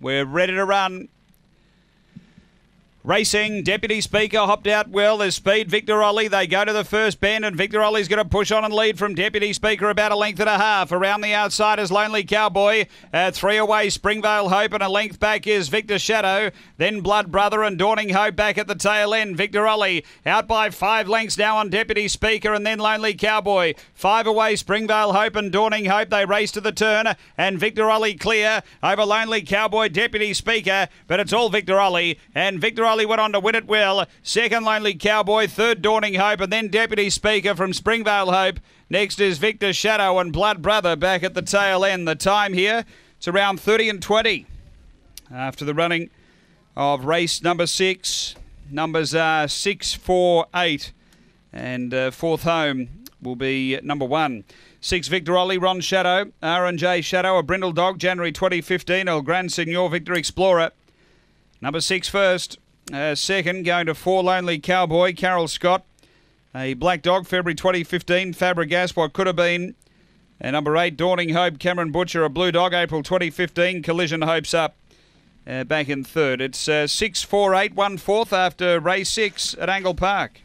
We're ready to run. Racing, Deputy Speaker hopped out well. There's speed. Victor Ollie. They go to the first bend, and Victor Ollie's going to push on and lead from Deputy Speaker about a length and a half. Around the outside is Lonely Cowboy. Uh, three away, Springvale Hope, and a length back is Victor Shadow. Then Blood Brother and Dawning Hope back at the tail end. Victor Ollie out by five lengths now on Deputy Speaker, and then Lonely Cowboy. Five away, Springvale Hope and Dawning Hope. They race to the turn, and Victor Ollie clear over Lonely Cowboy, Deputy Speaker, but it's all Victor Ollie, and Victor Ollie went on to win it well. Second, Lonely Cowboy. Third, Dawning Hope. And then Deputy Speaker from Springvale Hope. Next is Victor Shadow and Blood Brother back at the tail end. The time here, it's around 30 and 20 after the running of race number six. Numbers are six, four, eight, and uh, fourth home will be number one. Six, Victor Ollie, Ron Shadow, R&J Shadow, a Brindle Dog, January 2015, El Gran Senor, Victor Explorer. Number six first. Uh, second, going to Four Lonely Cowboy, Carol Scott. A Black Dog, February 2015, Fabregas, what could have been. And number eight, Dawning Hope, Cameron Butcher, a Blue Dog, April 2015, Collision Hopes up. Uh, back in third. It's uh, 6 4 8 1 fourth after race six at Angle Park.